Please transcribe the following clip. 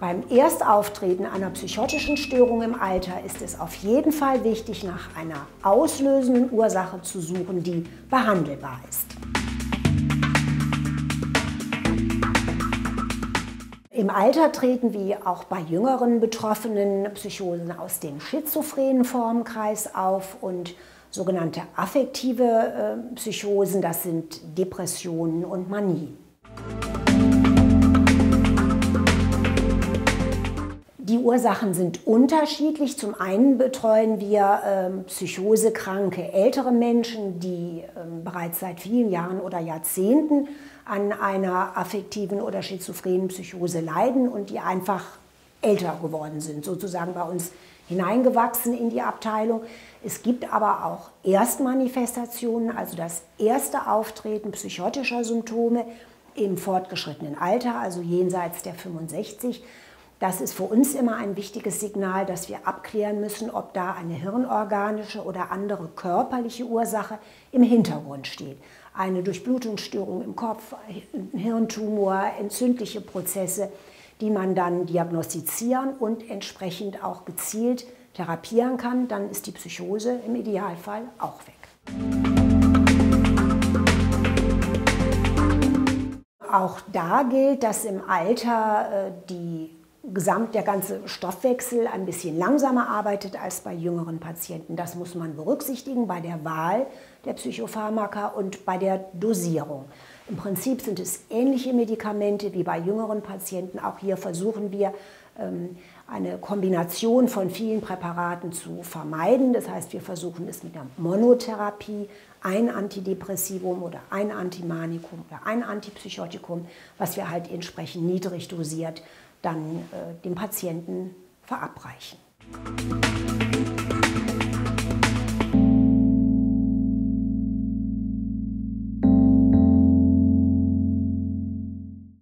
Beim Erstauftreten einer psychotischen Störung im Alter ist es auf jeden Fall wichtig, nach einer auslösenden Ursache zu suchen, die behandelbar ist. Im Alter treten wie auch bei jüngeren Betroffenen Psychosen aus dem schizophrenen Formenkreis auf und sogenannte affektive äh, Psychosen, das sind Depressionen und Manien. Ursachen sind unterschiedlich. Zum einen betreuen wir ähm, psychosekranke ältere Menschen, die ähm, bereits seit vielen Jahren oder Jahrzehnten an einer affektiven oder schizophrenen Psychose leiden und die einfach älter geworden sind, sozusagen bei uns hineingewachsen in die Abteilung. Es gibt aber auch Erstmanifestationen, also das erste Auftreten psychotischer Symptome im fortgeschrittenen Alter, also jenseits der 65. Das ist für uns immer ein wichtiges Signal, dass wir abklären müssen, ob da eine hirnorganische oder andere körperliche Ursache im Hintergrund steht. Eine Durchblutungsstörung im Kopf, ein Hirntumor, entzündliche Prozesse, die man dann diagnostizieren und entsprechend auch gezielt therapieren kann. Dann ist die Psychose im Idealfall auch weg. Auch da gilt, dass im Alter äh, die gesamt der ganze Stoffwechsel ein bisschen langsamer arbeitet als bei jüngeren Patienten. Das muss man berücksichtigen bei der Wahl der Psychopharmaka und bei der Dosierung. Im Prinzip sind es ähnliche Medikamente wie bei jüngeren Patienten. Auch hier versuchen wir ähm, eine Kombination von vielen Präparaten zu vermeiden. Das heißt, wir versuchen es mit einer Monotherapie, ein Antidepressivum oder ein Antimanikum oder ein Antipsychotikum, was wir halt entsprechend niedrig dosiert dann äh, dem Patienten verabreichen.